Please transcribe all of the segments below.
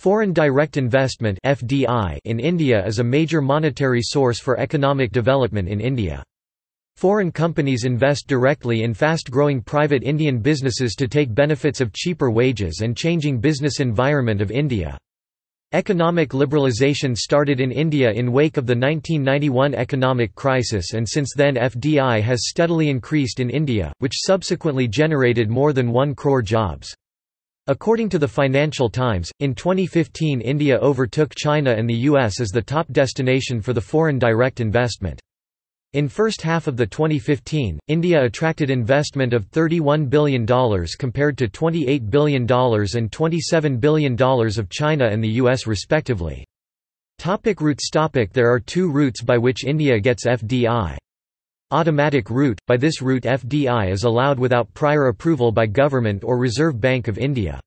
Foreign direct investment (FDI) in India is a major monetary source for economic development in India. Foreign companies invest directly in fast-growing private Indian businesses to take benefits of cheaper wages and changing business environment of India. Economic liberalisation started in India in wake of the 1991 economic crisis and since then FDI has steadily increased in India, which subsequently generated more than 1 crore jobs. According to the Financial Times, in 2015 India overtook China and the US as the top destination for the foreign direct investment. In first half of the 2015, India attracted investment of $31 billion compared to $28 billion and $27 billion of China and the US respectively. Topic routes topic There are two routes by which India gets FDI. Automatic route – By this route FDI is allowed without prior approval by Government or Reserve Bank of India.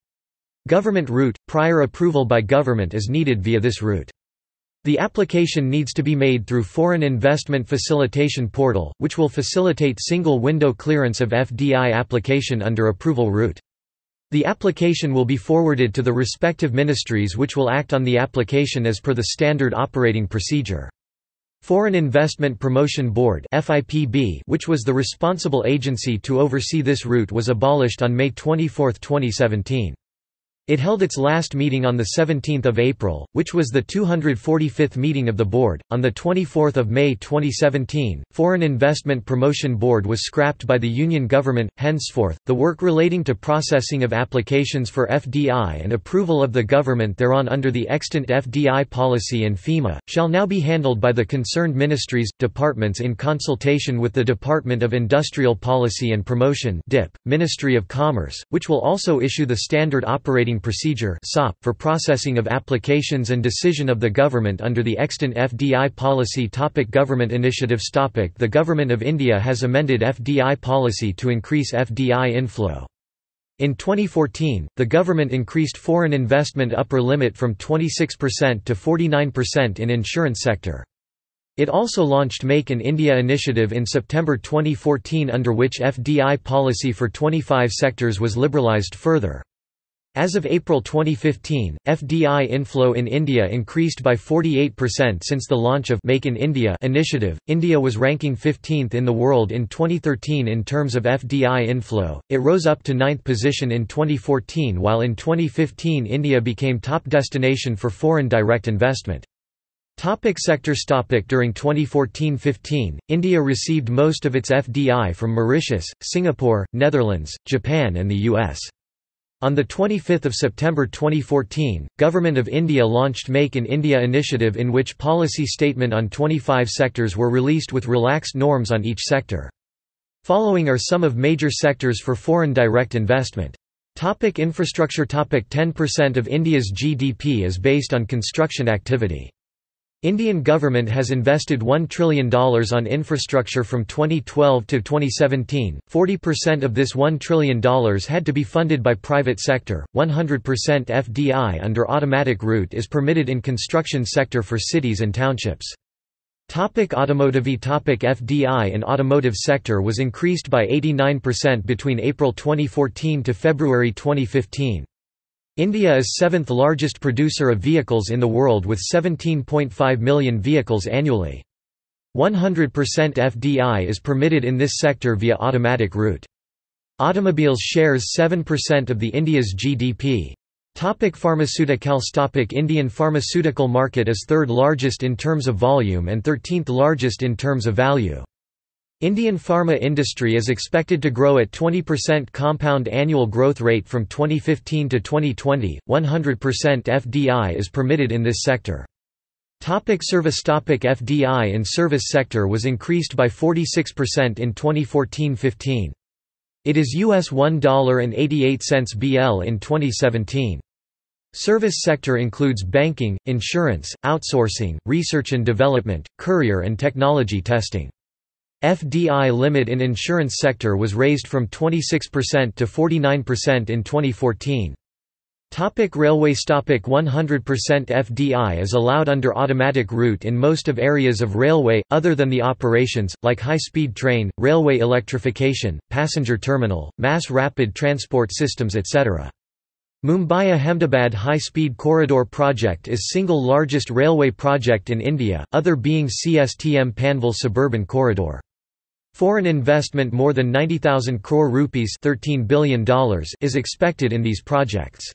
Government route – Prior approval by government is needed via this route. The application needs to be made through Foreign Investment Facilitation Portal, which will facilitate single window clearance of FDI application under approval route. The application will be forwarded to the respective ministries which will act on the application as per the standard operating procedure. Foreign Investment Promotion Board which was the responsible agency to oversee this route was abolished on May 24, 2017. It held its last meeting on 17 April, which was the 245th meeting of the board. On 24 May 2017, Foreign Investment Promotion Board was scrapped by the Union government. Henceforth, the work relating to processing of applications for FDI and approval of the government thereon under the extant FDI policy and FEMA, shall now be handled by the concerned ministries, departments in consultation with the Department of Industrial Policy and Promotion DIP, Ministry of Commerce, which will also issue the standard operating operating procedure for processing of applications and decision of the government under the extant FDI policy topic Government initiatives topic The Government of India has amended FDI policy to increase FDI inflow. In 2014, the government increased foreign investment upper limit from 26% to 49% in insurance sector. It also launched Make in India initiative in September 2014 under which FDI policy for 25 sectors was liberalised further. As of April 2015, FDI inflow in India increased by 48% since the launch of Make in India initiative. India was ranking 15th in the world in 2013 in terms of FDI inflow. It rose up to 9th position in 2014 while in 2015 India became top destination for foreign direct investment. Topic sectors topic During 2014-15, India received most of its FDI from Mauritius, Singapore, Netherlands, Japan and the US. On 25 September 2014, Government of India launched Make in India initiative in which policy statement on 25 sectors were released with relaxed norms on each sector. Following are some of major sectors for foreign direct investment. Topic infrastructure Topic 10% of India's GDP is based on construction activity. Indian government has invested $1 trillion on infrastructure from 2012 to 2017. 40% of this $1 trillion had to be funded by private sector. 100% FDI under automatic route is permitted in construction sector for cities and townships. Topic automotive Topic FDI in automotive sector was increased by 89% between April 2014 to February 2015. India is seventh largest producer of vehicles in the world with 17.5 million vehicles annually. 100% FDI is permitted in this sector via automatic route. Automobiles shares 7% of the India's GDP. Topic pharmaceuticals Topic Indian pharmaceutical market is third largest in terms of volume and 13th largest in terms of value. Indian pharma industry is expected to grow at 20% compound annual growth rate from 2015 to 2020. 100% FDI is permitted in this sector. Topic service Topic FDI in service sector was increased by 46% in 2014-15. It is US $1.88 BL in 2017. Service sector includes banking, insurance, outsourcing, research and development, courier and technology testing. FDI limit in insurance sector was raised from 26% to 49% in 2014. Topic Railways Topic 100% FDI is allowed under automatic route in most of areas of railway, other than the operations, like high-speed train, railway electrification, passenger terminal, mass rapid transport systems etc. Mumbai-Ahmedabad High-Speed Corridor project is single largest railway project in India, other being CSTM Panvel Suburban Corridor. Foreign investment more than 90,000 crore rupees $13 billion is expected in these projects.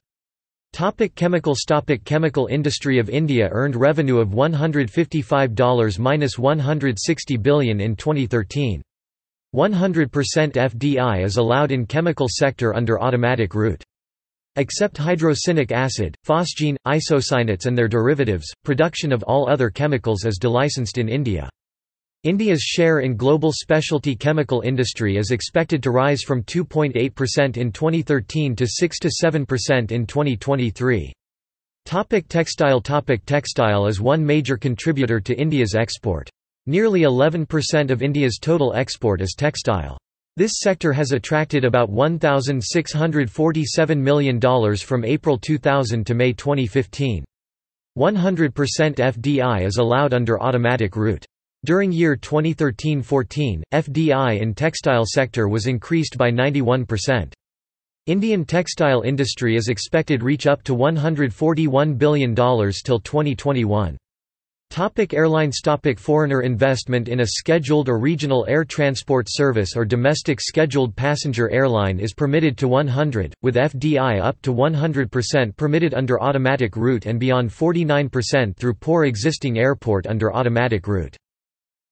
Topic chemicals Topic Chemical industry of India earned revenue of $155–160 billion in 2013. 100% FDI is allowed in chemical sector under automatic route. Except hydrocyanuric acid, phosgene, isocyanates and their derivatives, production of all other chemicals is delicensed in India. India's share in global specialty chemical industry is expected to rise from 2.8% in 2013 to 6 to 7% in 2023. Topic textile Topic Textile is one major contributor to India's export. Nearly 11% of India's total export is textile. This sector has attracted about $1,647 million from April 2000 to May 2015. 100% FDI is allowed under automatic route. During year 2013–14, FDI in textile sector was increased by 91%. Indian textile industry is expected reach up to $141 billion till 2021. Topic airlines Topic Foreigner investment in a scheduled or regional air transport service or domestic scheduled passenger airline is permitted to 100, with FDI up to 100% permitted under automatic route and beyond 49% through poor existing airport under automatic route.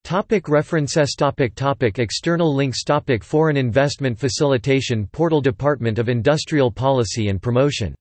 Topic references. Topic topic External links. Topic Foreign investment facilitation. Portal Department of Industrial Policy and Promotion